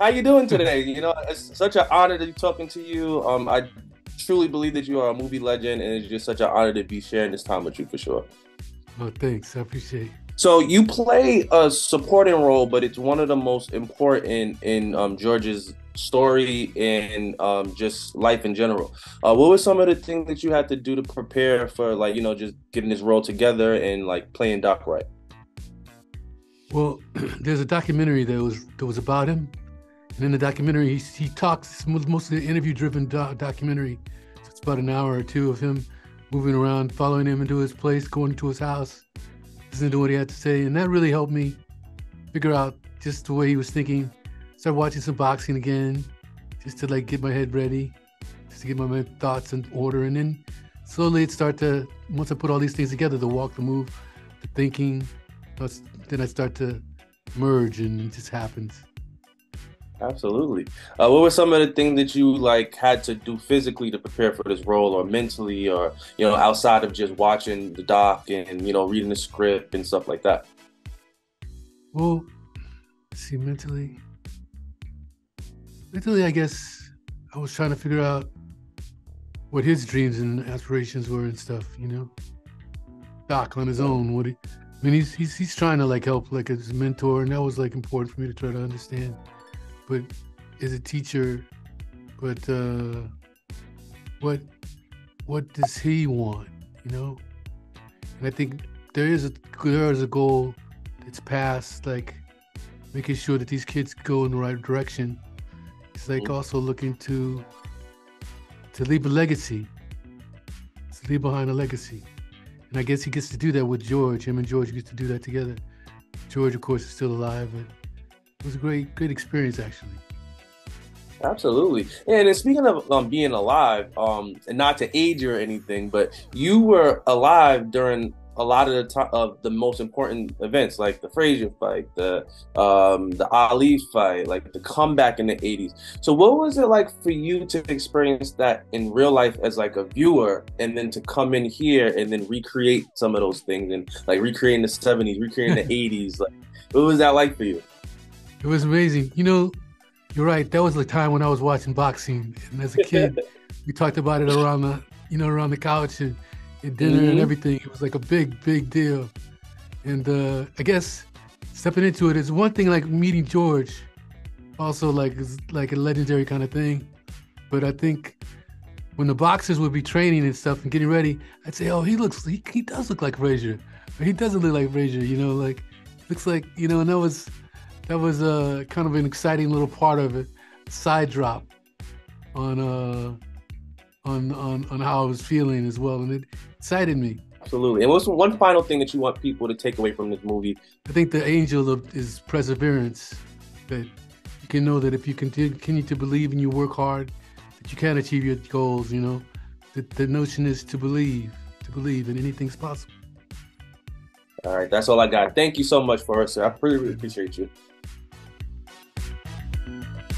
How you doing today? You know, it's such an honor to be talking to you. Um, I truly believe that you are a movie legend, and it's just such an honor to be sharing this time with you for sure. Oh, thanks. I appreciate it. So you play a supporting role, but it's one of the most important in um, George's story and um, just life in general. Uh, what were some of the things that you had to do to prepare for, like you know, just getting this role together and like playing Doc right? Well, there's a documentary that was that was about him, and in the documentary he, he talks. Mostly an interview-driven do- documentary. So it's about an hour or two of him moving around, following him into his place, going to his house, listening to what he had to say, and that really helped me figure out just the way he was thinking. Start watching some boxing again, just to like get my head ready, just to get my, my thoughts in order, and then slowly it start to once I put all these things together, the walk, the move, the thinking, then I start to merge, and it just happens. Absolutely. Uh, what were some of the things that you like had to do physically to prepare for this role, or mentally, or you know, outside of just watching the doc and you know reading the script and stuff like that? Well, see, mentally, mentally, I guess I was trying to figure out what his dreams and aspirations were and stuff. You know, Doc on his own, what he, I mean, he's he's he's trying to like help like a mentor, and that was like important for me to try to understand. But is a teacher, but uh, what what does he want? You know, and I think there is a there is a goal that's past like making sure that these kids go in the right direction. It's like mm-hmm. also looking to to leave a legacy, to leave behind a legacy. And I guess he gets to do that with George. Him and George get to do that together. George, of course, is still alive, but it was a great, great experience actually. Absolutely. And speaking of um, being alive, um, and not to age or anything, but you were alive during a lot of the time of the most important events, like the Frazier fight, the um, the Ali fight, like the comeback in the '80s. So, what was it like for you to experience that in real life as like a viewer, and then to come in here and then recreate some of those things, and like recreating the '70s, recreating the '80s? Like, what was that like for you? It was amazing. You know, you're right. That was the time when I was watching boxing, and as a kid, we talked about it around the you know around the couch and and dinner mm-hmm. and everything. It was like a big, big deal. And uh, I guess stepping into it is one thing. Like meeting George, also like like a legendary kind of thing. But I think when the boxers would be training and stuff and getting ready, I'd say, "Oh, he looks, he, he does look like Frazier. Or he doesn't look like Frazier. You know, like looks like you know." And that was that was uh, kind of an exciting little part of it, side drop on uh on on on how I was feeling as well, and it excited me. Absolutely. And what's one final thing that you want people to take away from this movie? I think the angel of is perseverance. That you can know that if you continue to believe and you work hard, that you can achieve your goals. You know, the, the notion is to believe, to believe, and anything's possible. All right, that's all I got. Thank you so much for us, sir. I really, really appreciate you. Bye.